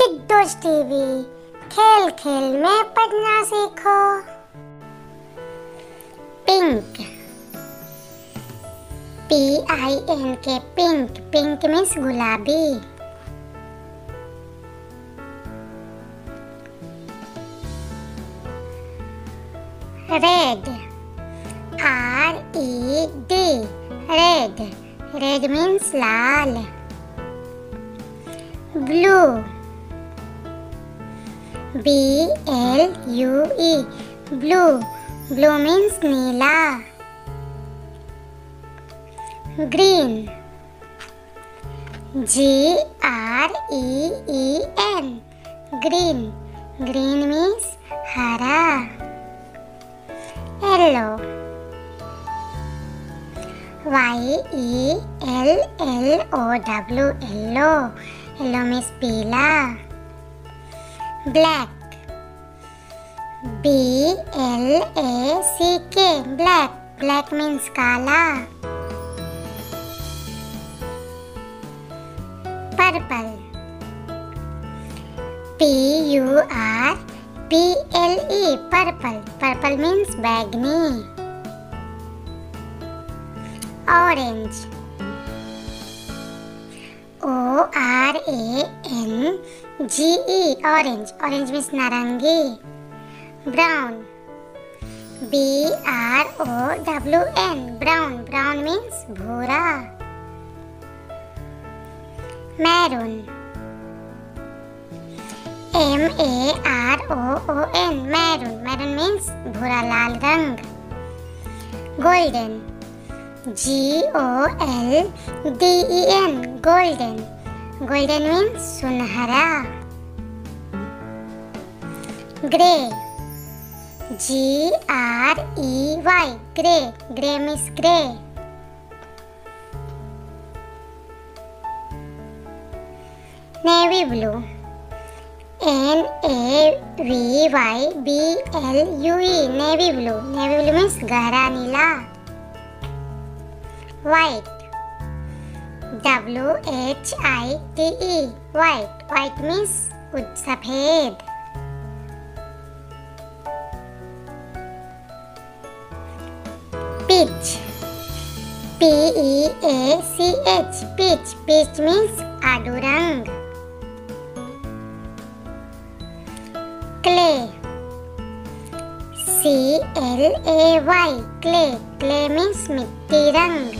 किड्डोज TV, खेल खेल में पढ़ना सीखो। Pink. P I N K pink pink means गुलाबी। Red R E D red red means Lal. Blue B L U E. Blue. Blue means nila. Green. G R E E N. Green. Green means hara. Yellow. Y E L L O W yellow yellow means pila black. B L A C K. Black. Black means kala. Purple. P U R P L E. Purple. Purple means bagni. Orange. O R A N G E orange orange means नारंगी brown B R O W N brown brown means भूरा maroon M A R O O N maroon maroon means भूरा लाल रंग golden G O L D E N golden golden means सुनहरा grey G R E Y grey grey means grey navy blue N A V Y B L U E navy blue navy blue means गहरा नीला white W H I T E white white means सफेद peach P E A C H peach peach means आलू रंग clay C L A Y clay clay means मिट्टी रंग